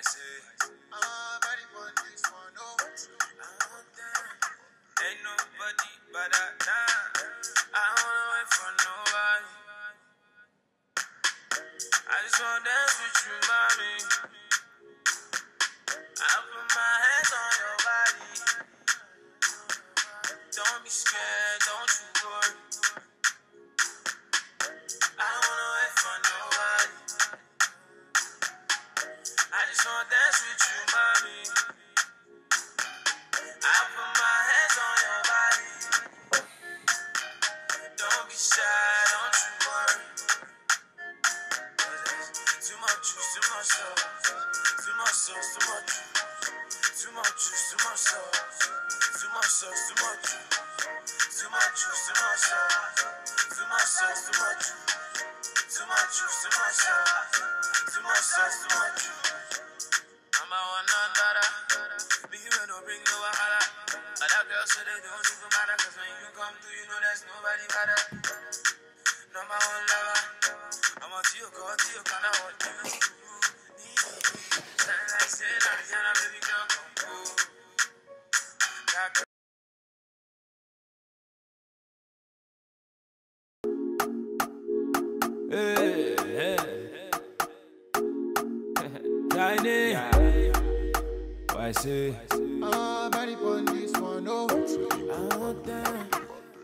I say, I'm ready for this one, no. Ain't nobody but I die. I don't wait for nobody. I just wanna dance with you, mommy. I put my hands on your body. Don't be scared, don't you worry. Much juice, too much sauce. Too much sauce, too much juice. Too much juice, too much sauce. Too much sauce, too much juice. Too much juice, too much sauce. Too much sauce, too much juice. Too much juice, too much sauce. Too much sauce, too much juice. I'm a one on dada. Me here no bring no wahala. Other girls say they don't even matter. Cause when you come through, you know there's nobody better. Number one lover. That. Hey, hey. Tiny. Why say? Ah, body on this one, oh. Oh.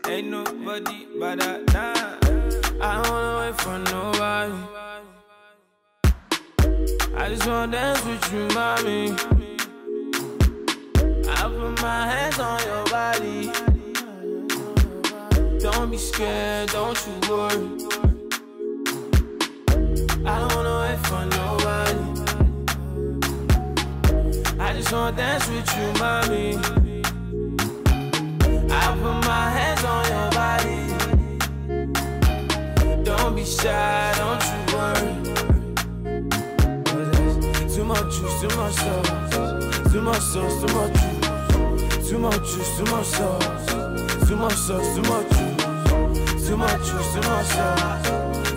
Ain't nobody but I, nah. I don't wanna wait for nobody. I just wanna dance with you, mommy. I put my hands on your body. Don't be scared, don't you worry. I don't wanna wait for nobody. I just wanna dance with you, mommy. Be shy, don't you worry. Too much juice, too much sauce. Too much sauce, too much juice. Too much juice, too much sauce. Too much sauce, too much juice. Too much juice, too much sauce.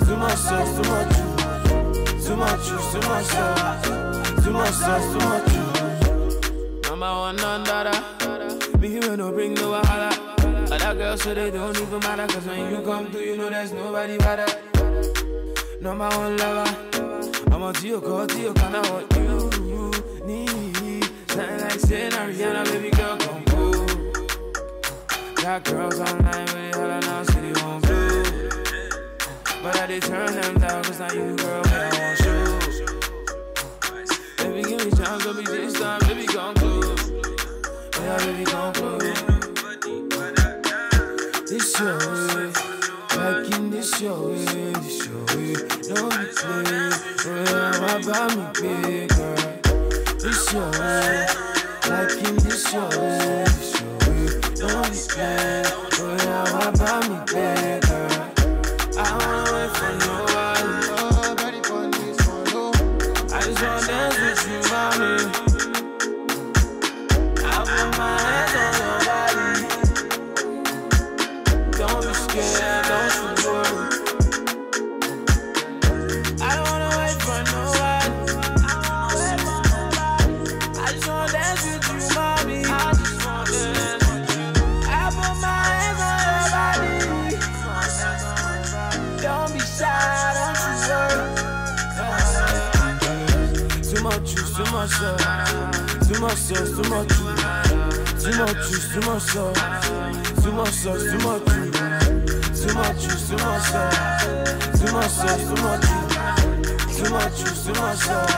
Too much sauce, too much juice. Too much juice, too much sauce. Too much sauce, too much juice. Number one on dada. Me here no bring no wahala. Other girls say they don't even matter. Cause when you come through, you know there's nobody better. Number one lover. I'm a Tio, call Tio, kinda what you need. Something like saying Ariana, baby girl, come cool. Got girls online with it, hella now, city won't blue. But I did turn them down, cause now you, girl, me, I want you. Baby, give me chance, be this time, baby, come close. Yeah, baby, come close. This your like in this your Oh yeah, why buy me big girl? This your way, like in this your way. Don't be yeah, why buy me big much juice, too much sauce. Too much sauce, too much juice. Too much juice, too much sauce. Too much sauce, too much juice. Too much juice, too much sauce. Too much sauce, too much juice. Too much juice, too much sauce.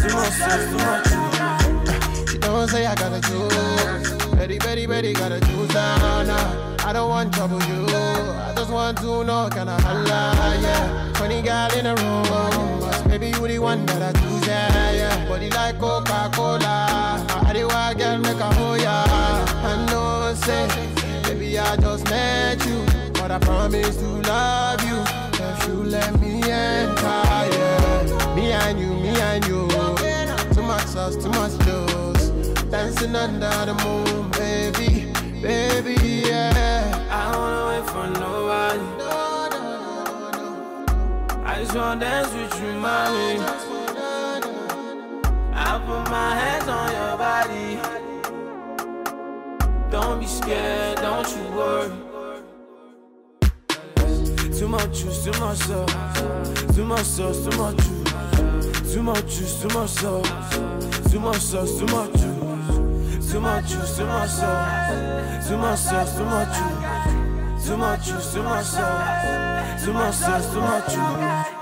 Too much sauce, too much juice. She don't say I gotta choose. Betty, Betty, Betty, gotta choose now. I don't want trouble, you. I just want to know, can I holla, yeah. 20 gal in a room. But maybe you the one that I choose, yeah, yeah. Body like Coca-Cola. I do I girl make a hoe, yeah. I know, say, baby, I just met you. But I promise to love you. Dancing under the moon, baby, baby, yeah. I don't wanna wait for nobody. No, no, no, no, I just wanna dance with you, mommy. I put my hands on your body. Don't be scared, don't you worry. Too much juice, too much sauce, too much sauce, too much juice, too much juice, too much sauce, too much sauce, too much juice, too much juice, too much sauce, too much sauce, too much juice, too much juice, too much sauce, too much too.